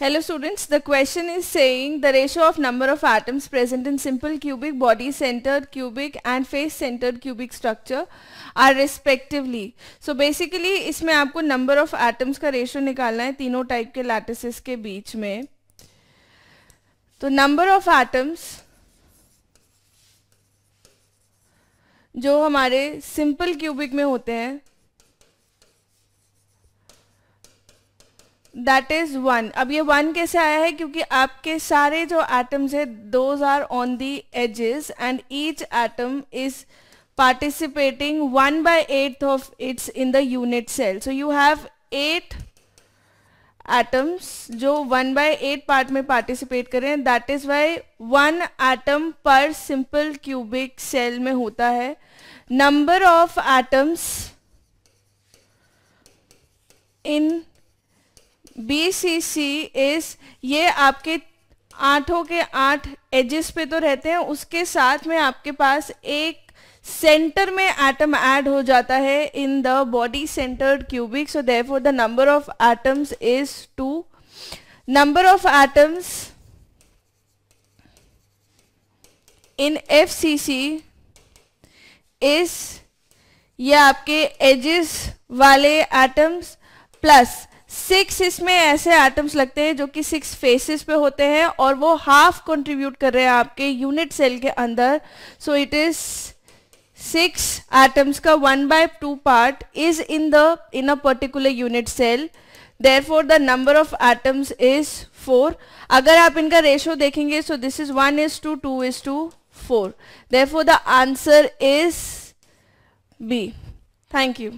Hello students, the question is saying the ratio of number of atoms present in simple cubic, body centered cubic and face centered cubic structure are respectively. So basically इसमें आपको number of atoms का ratio निकालना है तीनों type के lattices के बीच में तो number of atoms जो हमारे simple cubic में होते हैं दैट इज़ वन अब ये वन कैसे आया है? क्योंकि आपके सारे जो एटम्स है those are on the edges and each atom is participating one by eight of its in the unit cell so you have eight atoms जो वन बाय एट पार्ट में पार्टिसिपेट करें that is why one atom पर simple cubic cell में होता है. Number of atoms in B C C is ये आपके आठों के आठ एजेस पे तो रहते हैं, उसके साथ में आपके पास एक सेंटर में एटम ऐड हो जाता है in the body centred cubic so therefore the number of atoms is two number of atoms in F C C is ये आपके एजेस वाले एटम्स प्लस सिक्स इसमें ऐसे एटम्स लगते हैं जो कि सिक्स फेसेस पे होते हैं और वो हाफ़ कंट्रीब्यूट कर रहे हैं आपके यूनिट सेल के अंदर. So it is six atoms का one by two part is in the in a particular unit cell therefore the number of atoms is four अगर आप इनका रेशियो देखेंगे so this is one is two two is two four therefore the answer is B thank you